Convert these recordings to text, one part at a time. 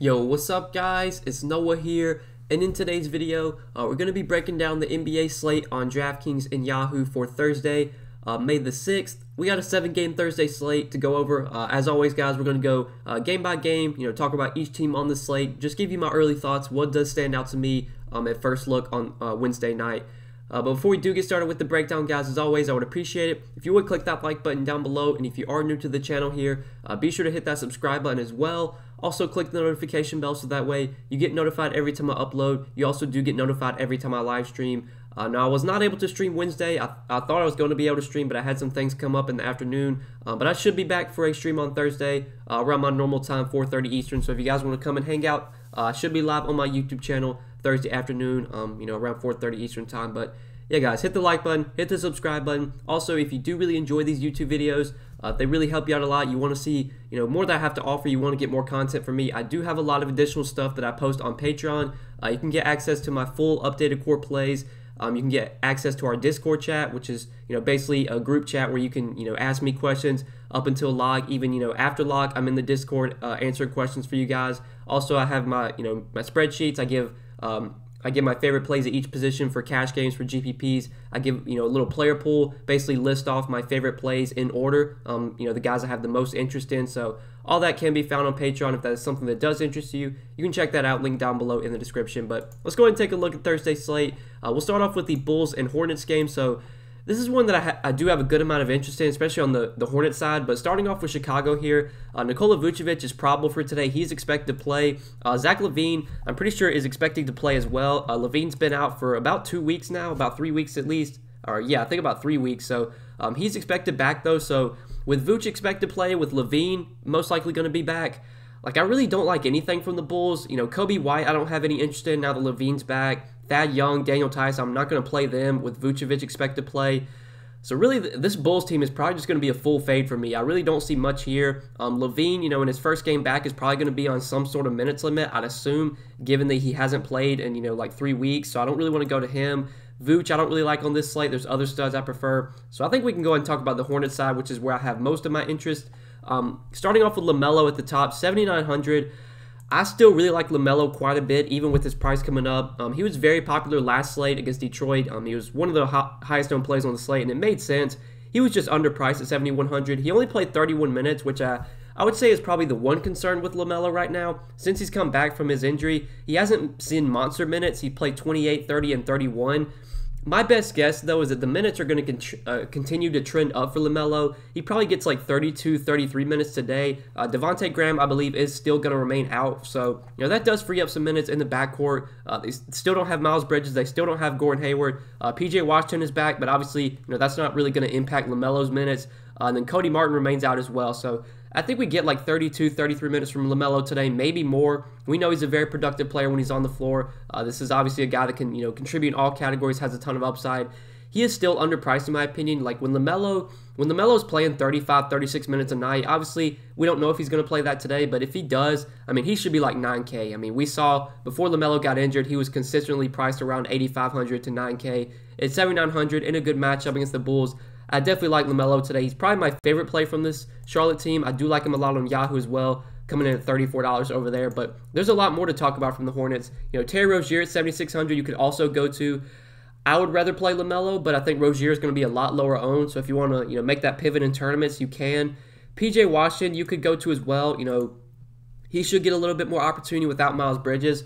Yo, what's up guys? It's Noah here, and in today's video, uh, we're going to be breaking down the NBA slate on DraftKings and Yahoo for Thursday, uh, May the 6th. We got a seven-game Thursday slate to go over. Uh, as always, guys, we're going to go uh, game by game, you know, talk about each team on the slate, just give you my early thoughts, what does stand out to me um, at first look on uh, Wednesday night. Uh, but before we do get started with the breakdown, guys, as always, I would appreciate it if you would click that like button down below. And if you are new to the channel here, be sure to hit that subscribe button as well. Also, click the notification bell so that way you get notified every time I upload. You also do get notified every time I live stream. Uh, now, I was not able to stream Wednesday. I, I thought I was going to be able to stream, but I had some things come up in the afternoon. Uh, but I should be back for a stream on Thursday uh, around my normal time, 4.30 Eastern. So if you guys want to come and hang out, uh, I should be live on my YouTube channel Thursday afternoon, um, you know, around 4.30 Eastern time. But yeah, guys, hit the like button, hit the subscribe button. Also, if you do really enjoy these YouTube videos, uh, they really help you out a lot. You want to see, you know, more that I have to offer. You want to get more content from me. I do have a lot of additional stuff that I post on Patreon. Uh, you can get access to my full updated core plays. Um, you can get access to our Discord chat, which is, you know, basically a group chat where you can, you know, ask me questions up until log, even, you know, after log. I'm in the Discord uh, answering questions for you guys. Also, I have my, you know, my spreadsheets. I give um, I give my favorite plays at each position for cash games for GPPs. I give you know a little player pool, basically list off my favorite plays in order. Um, you know the guys I have the most interest in. So all that can be found on Patreon. If that is something that does interest you, you can check that out. Link down below in the description. But let's go ahead and take a look at Thursday slate. Uh, we'll start off with the Bulls and Hornets game. So this is one that I, I, do have a good amount of interest in, especially on the, the Hornet side. But starting off with Chicago here, uh, Nikola Vucevic is probable for today. He's expected to play. Uh, Zach LaVine, I'm pretty sure, is expecting to play as well. Uh, LaVine's been out for about two weeks now, about three weeks at least. Or, yeah, I think about three weeks. So um, he's expected back, though. So with Vuce expected to play, with LaVine most likely going to be back, like, I really don't like anything from the Bulls. You know, Coby White, I don't have any interest in now that LaVine's back. Thad Young, Daniel Theis, I'm not going to play them with Vucevic expected to play. So really, this Bulls team is probably just going to be a full fade for me. I really don't see much here. Um, LaVine, you know, in his first game back is probably going to be on some sort of minutes limit. I'd assume, given that he hasn't played in you know like three weeks. So I don't really want to go to him. Vooch, I don't really like on this slate. There's other studs I prefer. So I think we can go and talk about the Hornets side, which is where I have most of my interest. Um, starting off with LaMelo at the top, 7,900. I still really like LaMelo quite a bit, even with his price coming up. Um, he was very popular last slate against Detroit. Um, he was one of the ho- highest owned plays on the slate, and it made sense. He was just underpriced at 7,100. He only played 31 minutes, which I, I would say is probably the one concern with LaMelo right now. Since he's come back from his injury, he hasn't seen monster minutes. He played 28, 30, and 31. My best guess, though, is that the minutes are going to uh, continue to trend up for LaMelo. He probably gets like 32, 33 minutes today. Uh, Devonte Graham, I believe, is still going to remain out. So, you know, that does free up some minutes in the backcourt. Uh, they still don't have Miles Bridges. They still don't have Gordon Hayward. Uh, PJ Washington is back, but obviously, you know, that's not really going to impact LaMelo's minutes. Uh, and then Cody Martin remains out as well. So, I think we get like 32, 33 minutes from LaMelo today, maybe more. We know he's a very productive player when he's on the floor. Uh, this is obviously a guy that can, you know, contribute in all categories, has a ton of upside. He is still underpriced in my opinion. Like when LaMelo, when LaMelo's playing 35, 36 minutes a night, obviously we don't know if he's going to play that today, but if he does, I mean, he should be like 9K. I mean, we saw before LaMelo got injured, he was consistently priced around 8,500 to 9K. At 7,900 in a good matchup against the Bulls, I definitely like LaMelo today. He's probably my favorite play from this Charlotte team. I do like him a lot on Yahoo as well, coming in at $34 over there. But there's a lot more to talk about from the Hornets. You know, Terry Rozier at 7600 you could also go to. I would rather play LaMelo, but I think Rozier is going to be a lot lower owned. So if you want to, you know, make that pivot in tournaments, you can. PJ Washington, you could go to as well. You know, he should get a little bit more opportunity without Miles Bridges.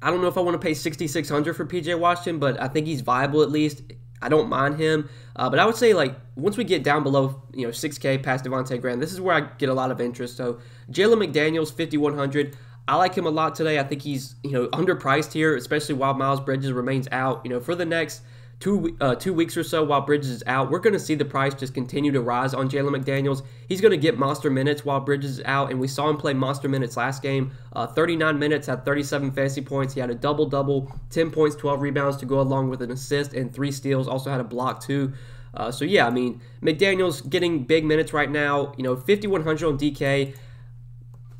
I don't know if I want to pay 6600 for PJ Washington, but I think he's viable at least. I don't mind him. Uh, but I would say like once we get down below you know 6K past Devonte Graham, this is where I get a lot of interest. So Jalen McDaniels 5100. I like him a lot today. I think he's you know underpriced here, especially while Miles Bridges remains out. You know for the next two uh, two weeks or so while Bridges is out, we're going to see the price just continue to rise on Jalen McDaniels. He's going to get monster minutes while Bridges is out, and we saw him play monster minutes last game. Uh, 39 minutes, had 37 fantasy points. He had a double double, 10 points, 12 rebounds to go along with an assist and three steals. Also had a block too. Uh, so yeah, I mean McDaniels getting big minutes right now. You know, 5100 on DK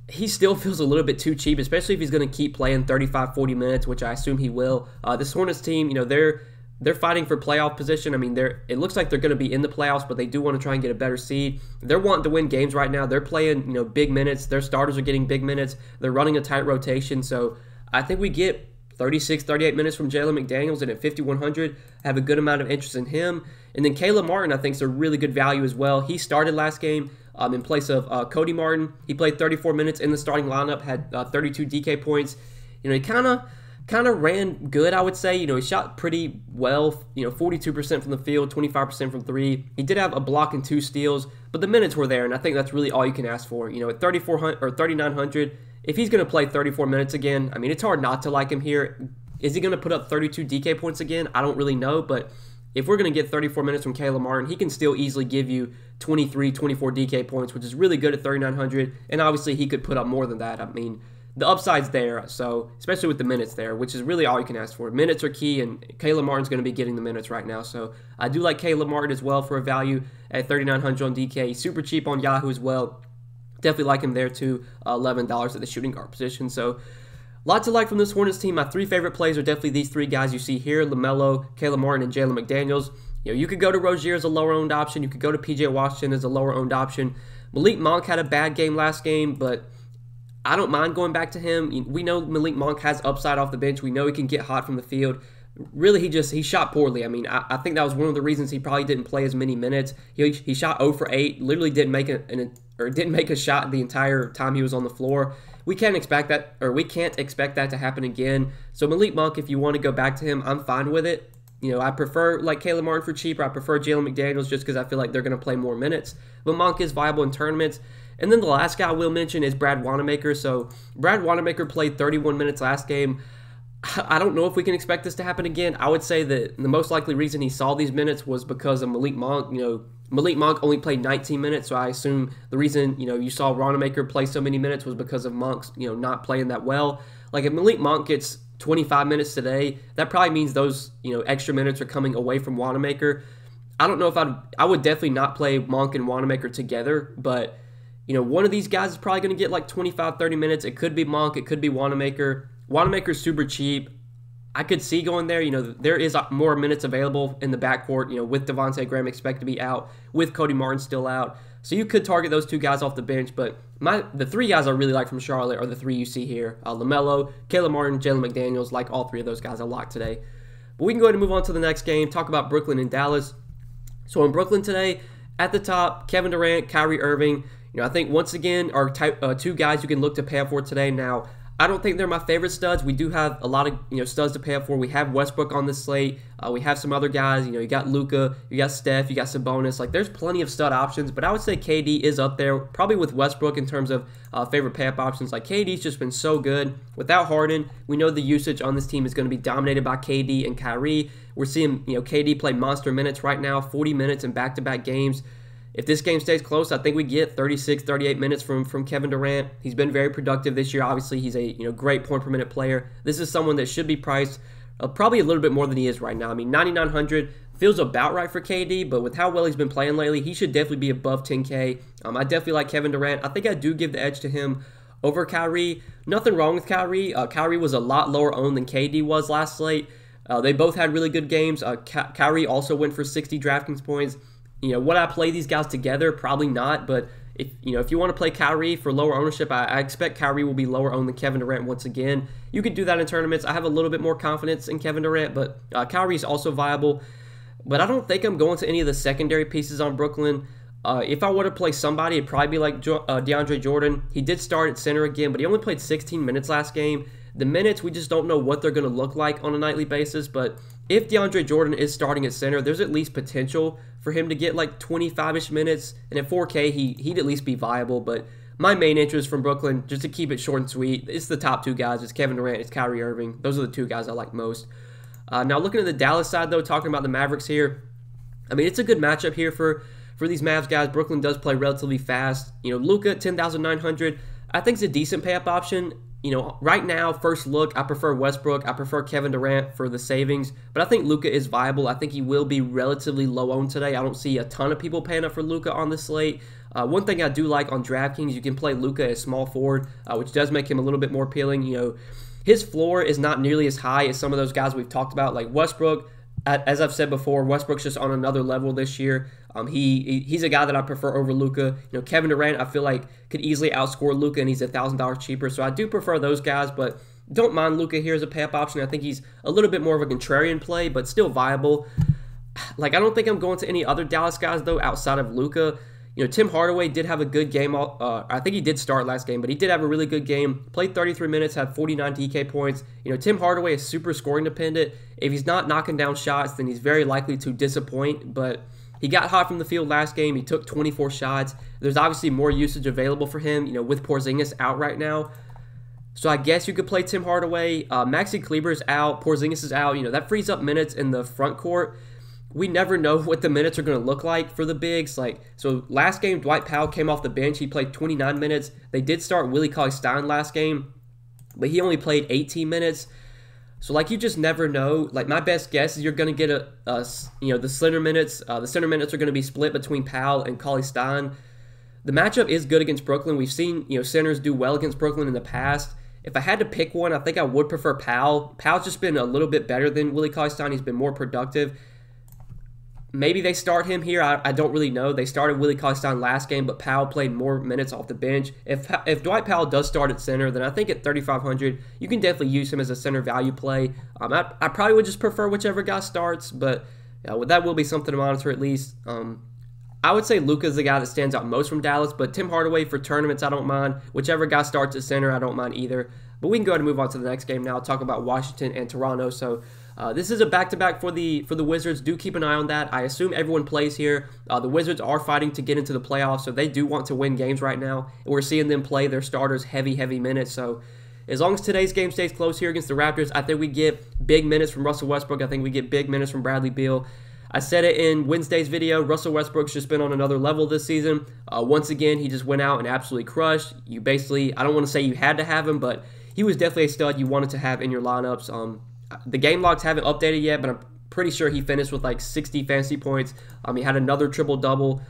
he still feels a little bit too cheap, especially if he's going to keep playing 35, 40 minutes, which I assume he will. Uh, this Hornets team, you know, they're they're fighting for playoff position. I mean, they're it looks like they're going to be in the playoffs, but they do want to try and get a better seed. They're wanting to win games right now. They're playing, you know, big minutes. Their starters are getting big minutes. They're running a tight rotation. So I think we get 36, 38 minutes from Jalen McDaniels, and at 5,100, have a good amount of interest in him. And then Caleb Martin, I think, is a really good value as well. He started last game um, in place of uh, Cody Martin. He played 34 minutes in the starting lineup, had uh, 32 DK points. You know, he kind of kind of ran good, I would say. You know, he shot pretty well, you know, 42% from the field, 25% from three. He did have a block and two steals, but the minutes were there, and I think that's really all you can ask for. You know, at 3,400 or 3,900, if he's going to play 34 minutes again, I mean, it's hard not to like him here. Is he going to put up 32 DK points again? I don't really know, but if we're going to get 34 minutes from Caleb Martin, he can still easily give you 23, 24 DK points, which is really good at 3,900. And obviously, he could put up more than that. I mean, the upside's there. So especially with the minutes there, which is really all you can ask for. Minutes are key, and Caleb Martin's going to be getting the minutes right now. So I do like Caleb Martin as well for a value at 3,900 on DK. Super cheap on Yahoo as well. Definitely like him there too. Uh, $11 at the shooting guard position. So Lots to like from this Hornets team. My three favorite plays are definitely these three guys you see here: LaMelo, Caleb Martin, and Jalen McDaniels. You know, you could go to Rozier as a lower owned option. You could go to PJ Washington as a lower owned option. Malik Monk had a bad game last game, but I don't mind going back to him. We know Malik Monk has upside off the bench. We know he can get hot from the field. Really, he just he shot poorly. I mean, I, I think that was one of the reasons he probably didn't play as many minutes. He, he shot 0 for 8. Literally didn't make a an, or didn't make a shot the entire time he was on the floor. We can't expect that, or we can't expect that to happen again. So Malik Monk, if you want to go back to him, I'm fine with it. You know, I prefer like Caleb Martin for cheaper. I prefer Jalen McDaniels just because I feel like they're going to play more minutes. But Monk is viable in tournaments. And then the last guy I will mention is Brad Wanamaker. So Brad Wanamaker played 31 minutes last game. I don't know if we can expect this to happen again. I would say that the most likely reason he saw these minutes was because of Malik Monk. You know, Malik Monk only played 19 minutes, so I assume the reason you know you saw Wanamaker play so many minutes was because of Monk's you know not playing that well. Like if Malik Monk gets 25 minutes today, that probably means those you know extra minutes are coming away from Wanamaker. I don't know if I'd I would definitely not play Monk and Wanamaker together, but you know, one of these guys is probably going to get like 25, 30 minutes. It could be Monk, it could be Wanamaker. Wanamaker's super cheap. I could see going there. You know, there is more minutes available in the backcourt, you know, with Devonte Graham expected to be out, with Cody Martin still out. So you could target those two guys off the bench, but my the three guys I really like from Charlotte are the three you see here. Uh, LaMelo, Caleb Martin, Jalen McDaniels, like all three of those guys I locked today. But we can go ahead and move on to the next game, talk about Brooklyn and Dallas. So in Brooklyn today, at the top, Kevin Durant, Kyrie Irving. You know, I think once again are type, uh, two guys you can look to pay up for today. Now, I don't think they're my favorite studs. We do have a lot of you know studs to pay up for. We have Westbrook on the slate. Uh, we have some other guys. You know, you got Luka, you got Steph, you got Sabonis. Like, there's plenty of stud options. But I would say KD is up there, probably with Westbrook in terms of uh, favorite pay up options. Like KD's just been so good. Without Harden, we know the usage on this team is going to be dominated by KD and Kyrie. We're seeing you know KD play monster minutes right now, 40 minutes in back to back games. If this game stays close, I think we get 36, 38 minutes from, from Kevin Durant. He's been very productive this year. Obviously, he's a you know great point per minute player. This is someone that should be priced uh, probably a little bit more than he is right now. I mean, 9,900 feels about right for KD, but with how well he's been playing lately, he should definitely be above 10K. Um, I definitely like Kevin Durant. I think I do give the edge to him over Kyrie. Nothing wrong with Kyrie. Uh, Kyrie was a lot lower owned than KD was last slate. Uh, they both had really good games. Uh, Ky- Kyrie also went for 60 DraftKings points. You know, would I play these guys together? Probably not. But if you know, if you want to play Kyrie for lower ownership, I, I, expect Kyrie will be lower owned than Kevin Durant once again. You could do that in tournaments. I have a little bit more confidence in Kevin Durant, but uh, Kyrie is also viable. But I don't think I'm going to any of the secondary pieces on Brooklyn. Uh, if I were to play somebody, it'd probably be like jo- uh, DeAndre Jordan. He did start at center again, but he only played 16 minutes last game. The minutes, we just don't know what they're going to look like on a nightly basis. But if DeAndre Jordan is starting at center, there's at least potential for him to get like 25ish minutes. And at 4K, he, he'd at least be viable. But my main interest from Brooklyn, just to keep it short and sweet, it's the top two guys. It's Kevin Durant, it's Kyrie Irving. Those are the two guys I like most. Uh, now, looking at the Dallas side, though, talking about the Mavericks here, I mean, it's a good matchup here for, for these Mavs guys. Brooklyn does play relatively fast. You know, Luka, 10,900. I think it's a decent pay up option you know, right now, first look, I prefer Westbrook. I prefer Kevin Durant for the savings, but I think Luka is viable. I think he will be relatively low owned today. I don't see a ton of people paying up for Luka on the slate. Uh, one thing I do like on DraftKings, you can play Luka as small forward, uh, which does make him a little bit more appealing. You know, his floor is not nearly as high as some of those guys we've talked about, like Westbrook. As I've said before, Westbrook's just on another level this year. Um, he he's a guy that I prefer over Luka. You know, Kevin Durant, I feel like could easily outscore Luka, and he's a thousand dollars cheaper. So I do prefer those guys, but don't mind Luka here as a pay up option. I think he's a little bit more of a contrarian play, but still viable. Like I don't think I'm going to any other Dallas guys though outside of Luka. You know, Tim Hardaway did have a good game. Uh, I think he did start last game, but he did have a really good game. Played 33 minutes, had 49 DK points. You know, Tim Hardaway is super scoring dependent. If he's not knocking down shots, then he's very likely to disappoint. But he got hot from the field last game. He took 24 shots. There's obviously more usage available for him. You know, with Porzingis out right now. So I guess you could play Tim Hardaway. Uh, Maxi Kleber's out. Porzingis is out. You know, that frees up minutes in the front court we never know what the minutes are going to look like for the bigs. Like so, last game Dwight Powell came off the bench. He played 29 minutes. They did start Willie Cauley Stein last game, but he only played 18 minutes. So like you just never know. Like my best guess is you're going to get a, a, you know the center minutes. Uh, the center minutes are going to be split between Powell and Cauley Stein. The matchup is good against Brooklyn. We've seen you know centers do well against Brooklyn in the past. If I had to pick one, I think I would prefer Powell. Powell's just been a little bit better than Willie Cauley Stein. He's been more productive. Maybe they start him here. I, I don't really know. They started Willie Cauley Stein last game, but Powell played more minutes off the bench. If if Dwight Powell does start at center, then I think at 3,500, you can definitely use him as a center value play. Um, I, I probably would just prefer whichever guy starts, but yeah, well, that will be something to monitor at least. Um, I would say Luka's the guy that stands out most from Dallas, but Tim Hardaway for tournaments, I don't mind. Whichever guy starts at center, I don't mind either. But we can go ahead and move on to the next game now. Talk about Washington and Toronto. So uh, this is a back-to-back for the for the Wizards. Do keep an eye on that. I assume everyone plays here. Uh, the Wizards are fighting to get into the playoffs, so they do want to win games right now. We're seeing them play their starters heavy, heavy minutes. So as long as today's game stays close here against the Raptors, I think we get big minutes from Russell Westbrook. I think we get big minutes from Bradley Beal. I said it in Wednesday's video. Russell Westbrook's just been on another level this season. Uh, once again, he just went out and absolutely crushed. You basically, I don't want to say you had to have him, but he was definitely a stud you wanted to have in your lineups. Um, the game logs haven't updated yet, but I'm pretty sure he finished with like 60 fantasy points. Um, he had another triple double.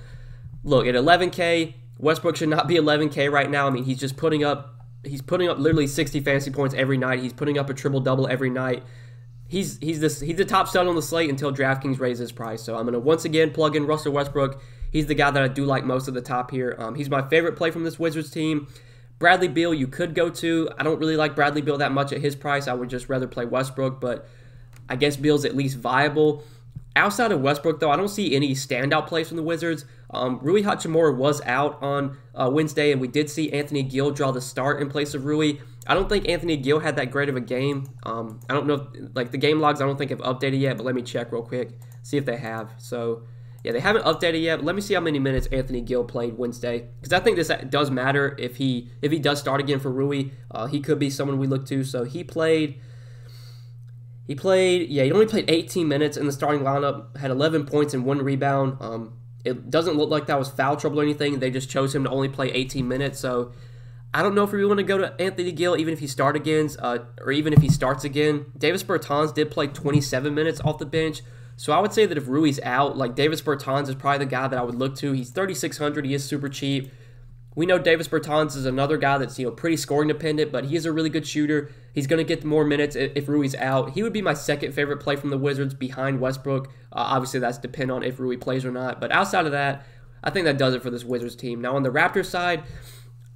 Look at 11K. Westbrook should not be 11K right now. I mean, he's just putting up he's putting up literally 60 fantasy points every night. He's putting up a triple double every night. He's he's this he's the top stud on the slate until DraftKings raises his price. So I'm gonna once again plug in Russell Westbrook. He's the guy that I do like most of the top here. Um, he's my favorite play from this Wizards team. Bradley Beal, you could go to. I don't really like Bradley Beal that much at his price. I would just rather play Westbrook, but I guess Beal's at least viable. Outside of Westbrook, though, I don't see any standout plays from the Wizards. Um, Rui Hachimura was out on uh, Wednesday, and we did see Anthony Gill draw the start in place of Rui. I don't think Anthony Gill had that great of a game. Um, I don't know, if, like the game logs, I don't think have updated yet, but let me check real quick, see if they have. So yeah, they haven't updated yet. Let me see how many minutes Anthony Gill played Wednesday, because I think this does matter if he if he does start again for Rui. Uh, he could be someone we look to. So he played. He played, yeah, he only played 18 minutes in the starting lineup, had 11 points and one rebound. Um, it doesn't look like that was foul trouble or anything. They just chose him to only play 18 minutes. So I don't know if we want to go to Anthony Gill, even if he start again, uh, or even if he starts again. Davis Bertans did play 27 minutes off the bench, so I would say that if Rui's out, like Davis Bertans is probably the guy that I would look to. He's 3600, he is super cheap. We know Davis Bertans is another guy that's you know pretty scoring dependent, but he is a really good shooter. He's going to get more minutes if Rui's out. He would be my second favorite play from the Wizards behind Westbrook. Uh, obviously, that's depend on if Rui plays or not. But outside of that, I think that does it for this Wizards team. Now on the Raptors side,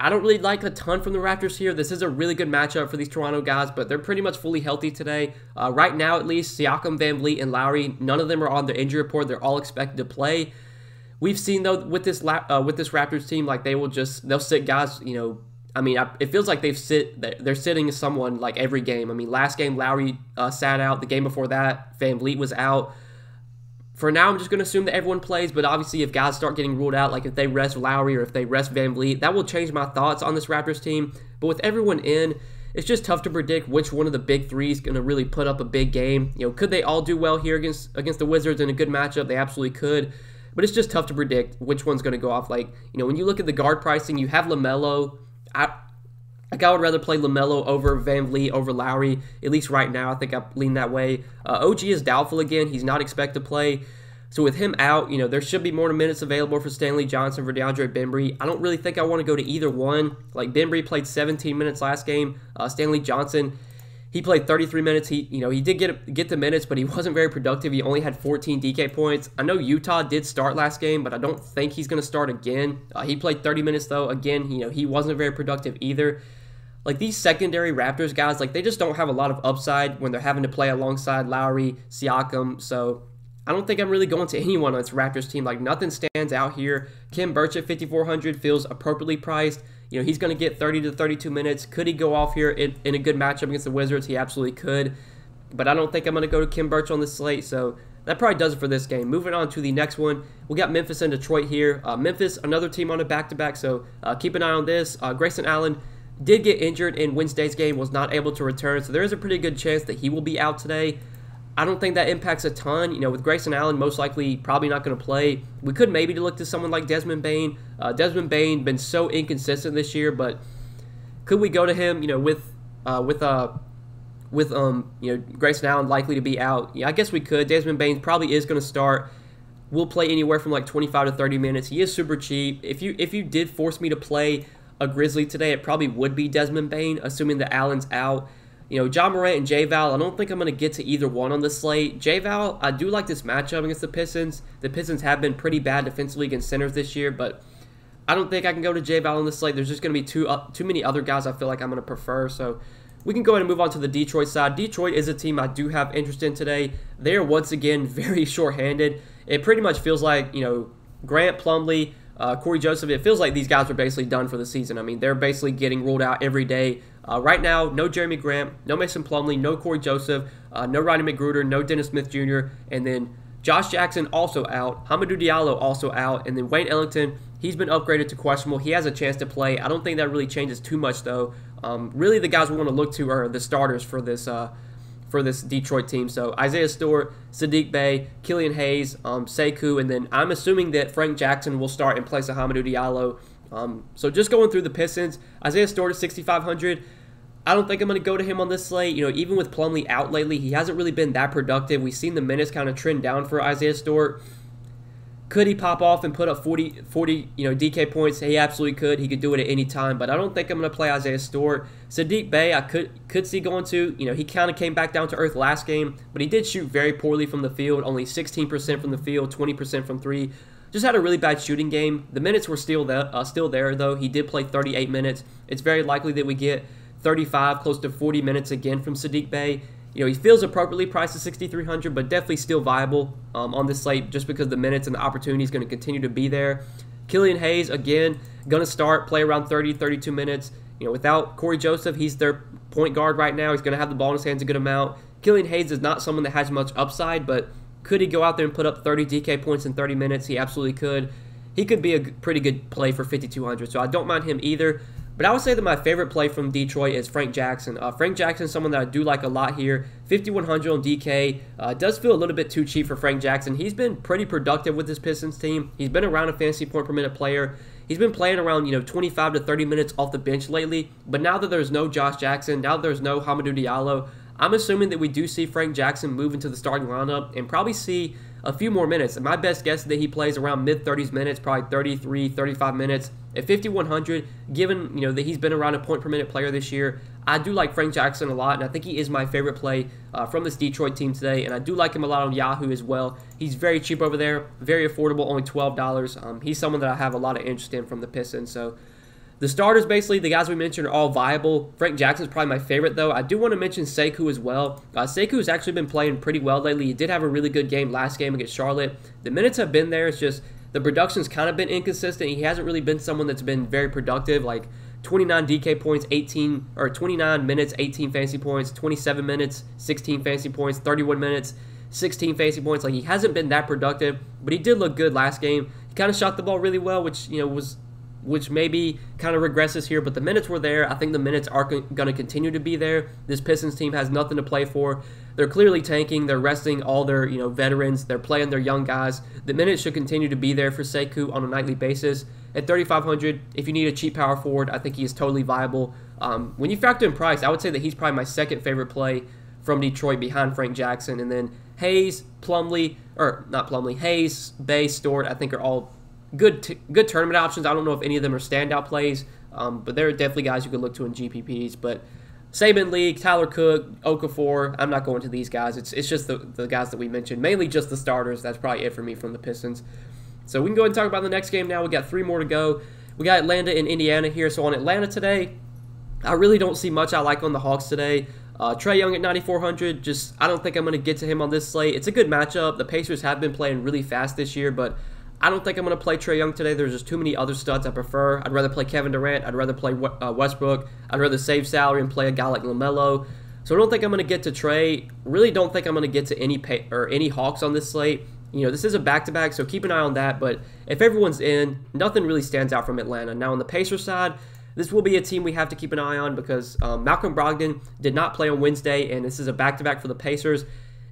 I don't really like a ton from the Raptors here. This is a really good matchup for these Toronto guys, but they're pretty much fully healthy today. Uh, right now, at least, Siakam, Van Vleet, and Lowry, none of them are on the injury report. They're all expected to play. We've seen though with this uh, with this Raptors team, like they will just they'll sit guys. You know, I mean, I, it feels like they've sit they're sitting someone like every game. I mean, last game Lowry uh, sat out. The game before that, Van Vleet was out for now, I'm just going to assume that everyone plays, but obviously, if guys start getting ruled out, like if they rest Lowry or if they rest Van Vleet, that will change my thoughts on this Raptors team. But with everyone in, it's just tough to predict which one of the big three is going to really put up a big game. You know, could they all do well here against against the Wizards in a good matchup? They absolutely could, but it's just tough to predict which one's going to go off. Like, you know, when you look at the guard pricing, you have Lamelo. I, like I would rather play Lamelo over Van Vleet over Lowry. At least right now, I think I lean that way. Uh, OG is doubtful again. He's not expected to play. So with him out, you know, there should be more minutes available for Stanley Johnson for DeAndre Bembry. I don't really think I want to go to either one. Like Bembry played 17 minutes last game. Uh, Stanley Johnson, He played 33 minutes. He, you know, he did get get the minutes, but he wasn't very productive. He only had 14 DK points. I know Yuta did start last game, but I don't think he's going to start again. Uh, he played 30 minutes though. Again, you know, he wasn't very productive either. Like these secondary Raptors guys, like they just don't have a lot of upside when they're having to play alongside Lowry, Siakam. So I don't think I'm really going to anyone on this Raptors team. Like nothing stands out here. Khem Birch at 5400 feels appropriately priced. You know, he's going to get 30 to 32 minutes. Could he go off here in, in a good matchup against the Wizards? He absolutely could. But I don't think I'm going to go to Khem Birch on the slate. So that probably does it for this game. Moving on to the next one, we got Memphis and Detroit here. Uh, Memphis, another team on a back-to-back, so uh, keep an eye on this. Uh, Grayson Allen did get injured in Wednesday's game, was not able to return, so there is a pretty good chance that he will be out today. I don't think that impacts a ton. You know, with Grayson Allen most likely probably not going to play. We could maybe look to someone like Desmond Bane. Uh, Desmond Bane been so inconsistent this year, but could we go to him? You know, with uh, with uh with um you know Grayson Allen likely to be out. Yeah, I guess we could. Desmond Bane probably is going to start. We'll play anywhere from like 25 to 30 minutes. He is super cheap. If you if you did force me to play a Grizzly today, it probably would be Desmond Bane, assuming that Allen's out. You know, Ja Morant and J Val, I don't think I'm going to get to either one on the slate. J Val, I do like this matchup against the Pistons. The Pistons have been pretty bad defensively against centers this year, but I don't think I can go to J Val on the slate. There's just going to be too uh, too many other guys I feel like I'm going to prefer. So we can go ahead and move on to the Detroit side. Detroit is a team I do have interest in today. They are once again very short-handed. It pretty much feels like you know Grant Plumlee, uh, Cory Joseph. It feels like these guys are basically done for the season. I mean, they're basically getting ruled out every day. Uh, right now, no Jeremy Grant, no Mason Plumlee, no Cory Joseph, uh, no Rodney McGruder, no Dennis Smith Jr., and then Josh Jackson also out, Hamidou Diallo also out, and then Wayne Ellington, he's been upgraded to questionable. He has a chance to play. I don't think that really changes too much though. Um, really, the guys we want to look to are the starters for this uh, for this Detroit team. So Isaiah Stewart, Saddiq Bey, Killian Hayes, um, Sekou, and then I'm assuming that Frank Jackson will start in place of Hamidou Diallo. Um, so just going through the Pistons, Isaiah Stewart is 6,500. I don't think I'm going to go to him on this slate. You know, even with Plumlee out lately, he hasn't really been that productive. We've seen the minutes kind of trend down for Isaiah Stewart. Could he pop off and put up 40, 40 you know, DK points? He absolutely could. He could do it at any time, but I don't think I'm going to play Isaiah Stewart. Saddiq Bey, I could could see going to. You know, he kind of came back down to earth last game, but he did shoot very poorly from the field. Only 16% from the field, 20% from three. Just had a really bad shooting game. The minutes were still there, uh, still there though. He did play 38 minutes. It's very likely that we get 35, close to 40 minutes again from Saddiq Bey. You know, he feels appropriately priced at 6,300, but definitely still viable um, on this slate just because the minutes and the opportunity is going to continue to be there. Killian Hayes, again, going to start, play around 30, 32 minutes. You know, without Cory Joseph, he's their point guard right now. He's going to have the ball in his hands a good amount. Killian Hayes is not someone that has much upside, but could he go out there and put up 30 DK points in 30 minutes? He absolutely could. He could be a pretty good play for 5,200, so I don't mind him either. But I would say that my favorite play from Detroit is Frank Jackson. Uh, Frank Jackson is someone that I do like a lot here. 5,100 on DK. Uh, does feel a little bit too cheap for Frank Jackson. He's been pretty productive with this Pistons team. He's been around a fantasy point per minute player. He's been playing around, you know, 25 to 30 minutes off the bench lately. But now that there's no Josh Jackson, now that there's no Hamidou Diallo, I'm assuming that we do see Frank Jackson move into the starting lineup and probably see a few more minutes. And my best guess is that he plays around mid 30s minutes, probably 33, 35 minutes. At 5100, given you know that he's been around a point per minute player this year, I do like Frank Jackson a lot, and I think he is my favorite play uh, from this Detroit team today. And I do like him a lot on Yahoo as well. He's very cheap over there, very affordable, only $12. Um, he's someone that I have a lot of interest in from the Pistons. So the starters, basically, the guys we mentioned are all viable. Frank Jackson is probably my favorite, though. I do want to mention Sekou as well. Uh, has actually been playing pretty well lately. He did have a really good game last game against Charlotte. The minutes have been there. It's just the production's kind of been inconsistent. He hasn't really been someone that's been very productive. Like 29 DK points, 18 or 29 minutes, 18 fantasy points, 27 minutes, 16 fantasy points, 31 minutes, 16 fantasy points. Like he hasn't been that productive, but he did look good last game. He kind of shot the ball really well, which you know was which maybe kind of regresses here, but the minutes were there. I think the minutes are going to continue to be there. This Pistons team has nothing to play for. They're clearly tanking. They're resting all their you know veterans. They're playing their young guys. The minutes should continue to be there for Sekou on a nightly basis. At 3,500, if you need a cheap power forward, I think he is totally viable. Um, when you factor in price, I would say that he's probably my second favorite play from Detroit behind Frank Jackson, and then Hayes, Plumlee, or not Plumlee, Hayes, Bey, Stewart, I think are all good good tournament options. I don't know if any of them are standout plays, um, but there are definitely guys you could look to in GPPs. But Saben Lee, Tyler Cook, Okafor. I'm not going to these guys. It's it's just the, the guys that we mentioned. Mainly just the starters. That's probably it for me from the Pistons. So we can go and talk about the next game now. We got three more to go. We got Atlanta and Indiana here. So on Atlanta today, I really don't see much I like on the Hawks today. Uh, Trae Young at 9,400, just I don't think I'm going to get to him on this slate. It's a good matchup. The Pacers have been playing really fast this year, but I don't think I'm going to play Trae Young today. There's just too many other studs I prefer. I'd rather play Kevin Durant. I'd rather play uh, Westbrook. I'd rather save salary and play a guy like LaMelo. So I don't think I'm going to get to Trae. Really don't think I'm going to get to any pay, or any Hawks on this slate. You know, this is a back-to-back, so keep an eye on that. But if everyone's in, nothing really stands out from Atlanta. Now on the Pacers side, this will be a team we have to keep an eye on because um, Malcolm Brogdon did not play on Wednesday, and this is a back-to-back for the Pacers.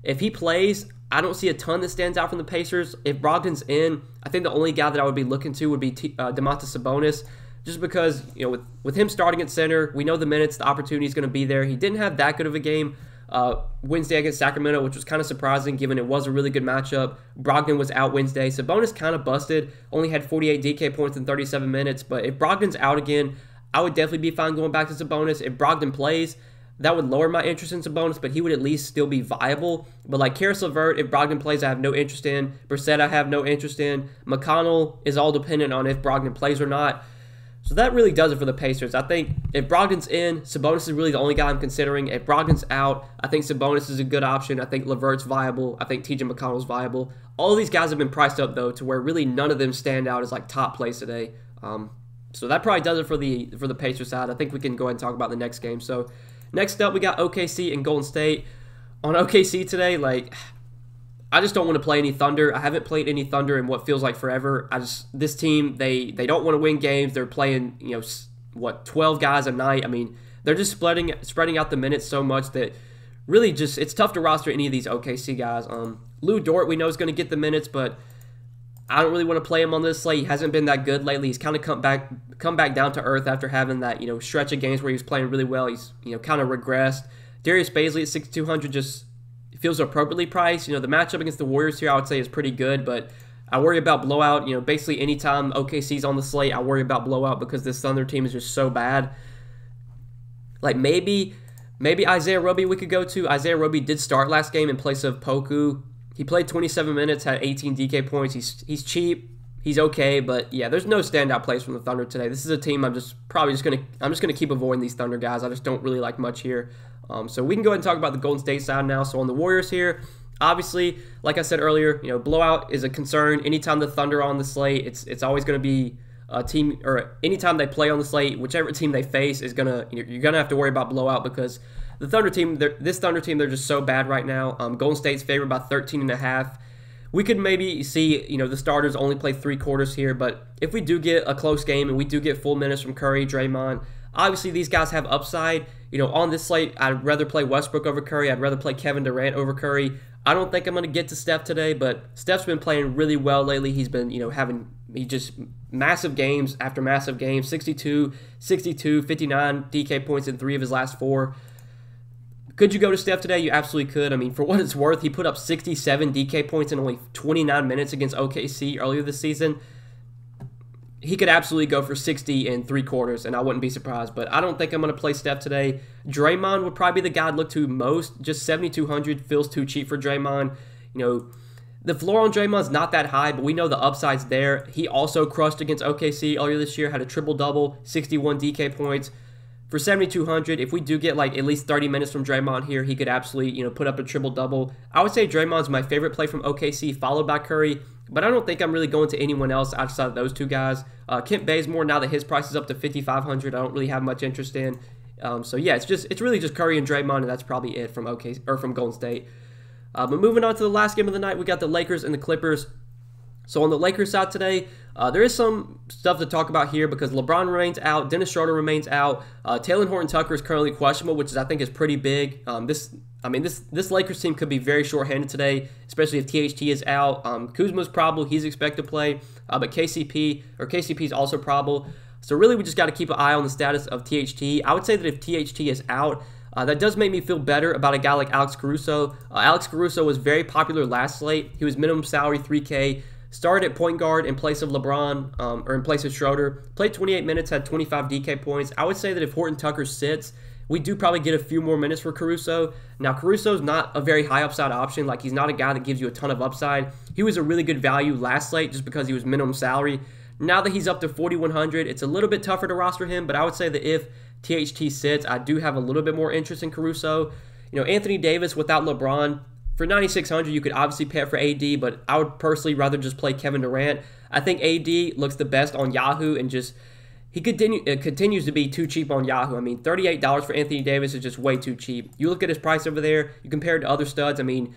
If he plays, I don't see a ton that stands out from the Pacers. If Brogdon's in, I think the only guy that I would be looking to would be T- uh, Sabonis, just because you know with with him starting at center, we know the minutes, the opportunity is going to be there. He didn't have that good of a game uh, Wednesday against Sacramento, which was kind of surprising given it was a really good matchup. Brogdon was out Wednesday. Sabonis kind of busted, only had 48 DK points in 37 minutes. But if Brogdon's out again, I would definitely be fine going back to Sabonis. If Brogdon plays, that would lower my interest in Sabonis, but he would at least still be viable. But like Caris LeVert, if Brogdon plays, I have no interest in. Brissett, I have no interest in. McConnell is all dependent on if Brogdon plays or not. So that really does it for the Pacers. I think if Brogdon's in, Sabonis is really the only guy I'm considering. If Brogdon's out, I think Sabonis is a good option. I think LeVert's viable. I think TJ McConnell's viable. All these guys have been priced up though to where really none of them stand out as like top plays today. Um, so that probably does it for the for the Pacers side. I think we can go ahead and talk about the next game. So next up, we got OKC and Golden State. On OKC today, like I just don't want to play any Thunder. I haven't played any Thunder in what feels like forever. I just this team they they don't want to win games. They're playing you know what 12 guys a night. I mean they're just spreading spreading out the minutes so much that really just it's tough to roster any of these OKC guys. Um, Lou Dort we know is going to get the minutes, but I don't really want to play him on this slate. He hasn't been that good lately. He's kind of come back come back down to earth after having that you know stretch of games where he was playing really well. He's you know kind of regressed. Darius Bazley at 6200 just feels appropriately priced. You know, the matchup against the Warriors here, I would say, is pretty good, but I worry about blowout. You know, basically anytime OKC's on the slate, I worry about blowout because this Thunder team is just so bad. Like maybe, maybe Isaiah Roby we could go to. Isaiah Roby did start last game in place of Poku. He played 27 minutes, had 18 DK points. He's he's cheap. He's okay, but yeah, there's no standout plays from the Thunder today. This is a team I'm just probably just gonna I'm just gonna keep avoiding these Thunder guys. I just don't really like much here. Um, so we can go ahead and talk about the Golden State side now. So on the Warriors here, obviously, like I said earlier, you know, blowout is a concern. Anytime the Thunder on the slate, it's it's always to be a team, or anytime they play on the slate, whichever team they face is gonna you're gonna have to worry about blowout because the Thunder team, this Thunder team, they're just so bad right now. Um, Golden State's favored by 13 and a half. We could maybe see, you know, the starters only play three quarters here, but if we do get a close game and we do get full minutes from Curry, Draymond, obviously these guys have upside you know, on this slate, I'd rather play Westbrook over Curry. I'd rather play Kevin Durant over Curry. I don't think I'm going to get to Steph today, but Steph's been playing really well lately. He's been, you know, having he just massive games after massive games 62, 62, 59 DK points in three of his last four. Could you go to Steph today? You absolutely could. I mean, for what it's worth, he put up 67 DK points in only 29 minutes against OKC earlier this season he could absolutely go for 60 in three quarters, and I wouldn't be surprised. But I don't think I'm going to play Steph today. Draymond would probably be the guy I'd look to most. Just 7,200 feels too cheap for Draymond. You know, the floor on Draymond's not that high, but we know the upside's there. He also crushed against OKC earlier this year, had a triple double, 61 DK points. For 7,200, if we do get like at least 30 minutes from Draymond here, he could absolutely, you know, put up a triple double. I would say Draymond's my favorite play from OKC, followed by Curry. But I don't think I'm really going to anyone else outside of those two guys. Uh, Kent Bazemore, now that his price is up to 5,500, I don't really have much interest in. Um, so yeah, it's just it's really just Curry and Draymond, and that's probably it from OK or from Golden State. Uh, but moving on to the last game of the night, we got the Lakers and the Clippers. So on the Lakers side today, uh, there is some stuff to talk about here because LeBron remains out, Dennis Schroeder remains out, uh, Talen Horton Tucker is currently questionable, which is I think is pretty big. Um, this I mean, this this Lakers team could be very short-handed today, especially if THT is out. Um, Kuzma's probable; he's expected to play, uh, but KCP or KCP is also probable. So really, we just got to keep an eye on the status of THT. I would say that if THT is out, uh, that does make me feel better about a guy like Alex Caruso. Uh, Alex Caruso was very popular last slate. He was minimum salary 3K. Started at point guard in place of LeBron um, or in place of Schroeder. Played 28 minutes, had 25 DK points. I would say that if Horton Tucker sits, we do probably get a few more minutes for Caruso. Now, Caruso's not a very high upside option. Like, he's not a guy that gives you a ton of upside. He was a really good value last slate just because he was minimum salary. Now that he's up to 4,100, it's a little bit tougher to roster him, but I would say that if THT sits, I do have a little bit more interest in Caruso. You know, Anthony Davis without LeBron, for 9600 you could obviously pay it for AD, but I would personally rather just play Kevin Durant. I think AD looks the best on Yahoo and just he continue, continues to be too cheap on Yahoo. I mean, $38 for Anthony Davis is just way too cheap. You look at his price over there, you compare it to other studs, I mean,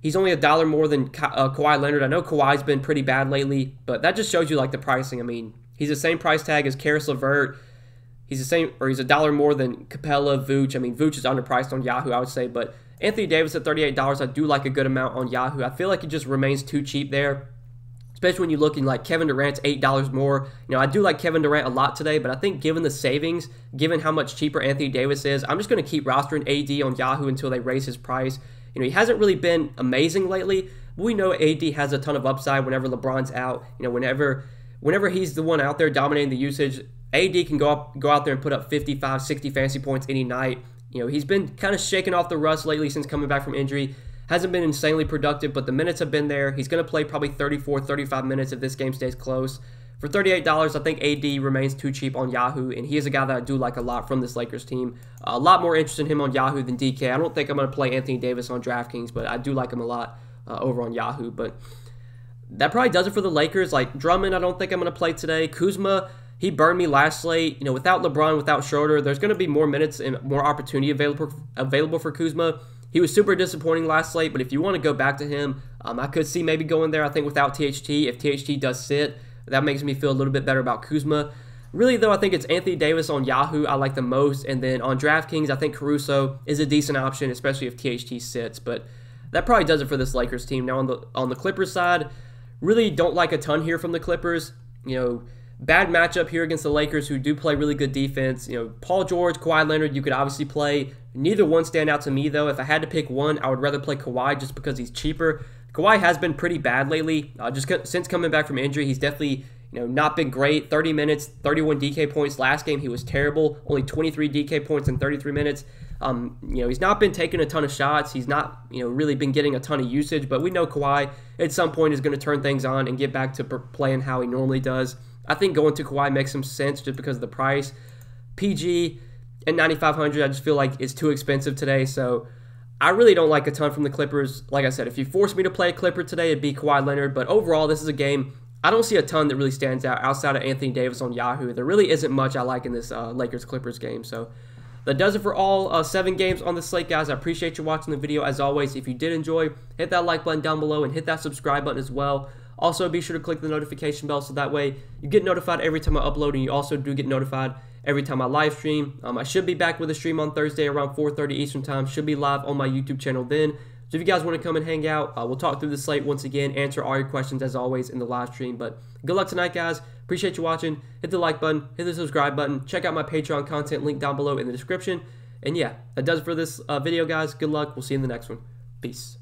he's only a dollar more than Ka- uh, Kawhi Leonard. I know Kawhi's been pretty bad lately, but that just shows you like the pricing. I mean, he's the same price tag as Caris LeVert. He's the same, or he's a dollar more than Capela, Vooch. I mean, Vooch is underpriced on Yahoo, I would say, but Anthony Davis at $38, I do like a good amount on Yahoo. I feel like he just remains too cheap there especially when you're looking like Kevin Durant's $8 more. You know, I do like Kevin Durant a lot today, but I think given the savings, given how much cheaper Anthony Davis is, I'm just going to keep rostering AD on Yahoo until they raise his price. You know, he hasn't really been amazing lately, we know AD has a ton of upside whenever LeBron's out. You know, whenever whenever he's the one out there dominating the usage, AD can go up go out there and put up 55, 60 fantasy points any night. You know, he's been kind of shaking off the rust lately since coming back from injury. Hasn't been insanely productive, but the minutes have been there. He's going to play probably 34, 35 minutes if this game stays close. For $38, I think AD remains too cheap on Yahoo, and he is a guy that I do like a lot from this Lakers team. A lot more interest in him on Yahoo than DK. I don't think I'm going to play Anthony Davis on DraftKings, but I do like him a lot uh, over on Yahoo. But that probably does it for the Lakers. Like Drummond, I don't think I'm going to play today. Kuzma, he burned me last slate. You know, without LeBron, without Schroeder, there's going to be more minutes and more opportunity available available for Kuzma. He was super disappointing last slate, but if you want to go back to him, um, I could see maybe going there. I think without THT, if THT does sit, that makes me feel a little bit better about Kuzma. Really, though, I think it's Anthony Davis on Yahoo I like the most, and then on DraftKings, I think Caruso is a decent option, especially if THT sits. But that probably does it for this Lakers team. Now on the on the Clippers side, really don't like a ton here from the Clippers. You know, bad matchup here against the Lakers, who do play really good defense. You know, Paul George, Kawhi Leonard, you could obviously play. Neither one stand out to me though. If I had to pick one, I would rather play Kawhi just because he's cheaper. Kawhi has been pretty bad lately. Uh, just since coming back from injury, he's definitely you know not been great. 30 minutes, 31 DK points. Last game he was terrible. Only 23 DK points in 33 minutes. Um, you know he's not been taking a ton of shots. He's not you know really been getting a ton of usage. But we know Kawhi at some point is going to turn things on and get back to playing how he normally does. I think going to Kawhi makes some sense just because of the price. PG and 9500 I just feel like it's too expensive today. So I really don't like a ton from the Clippers. Like I said, if you force me to play a Clipper today, it'd be Kawhi Leonard. But overall, this is a game I don't see a ton that really stands out outside of Anthony Davis on Yahoo. There really isn't much I like in this uh, Lakers Clippers game. So that does it for all uh, seven games on the slate, guys. I appreciate you watching the video. As always, if you did enjoy, hit that like button down below and hit that subscribe button as well. Also, be sure to click the notification bell so that way you get notified every time I upload and you also do get notified every time I live stream. Um, I should be back with a stream on Thursday around 4.30 Eastern Time. Should be live on my YouTube channel then. So if you guys want to come and hang out, uh, we'll talk through the slate once again, answer all your questions as always in the live stream. But good luck tonight, guys. Appreciate you watching. Hit the like button, hit the subscribe button. Check out my Patreon content link down below in the description. And yeah, that does it for this uh, video, guys. Good luck. We'll see you in the next one. Peace.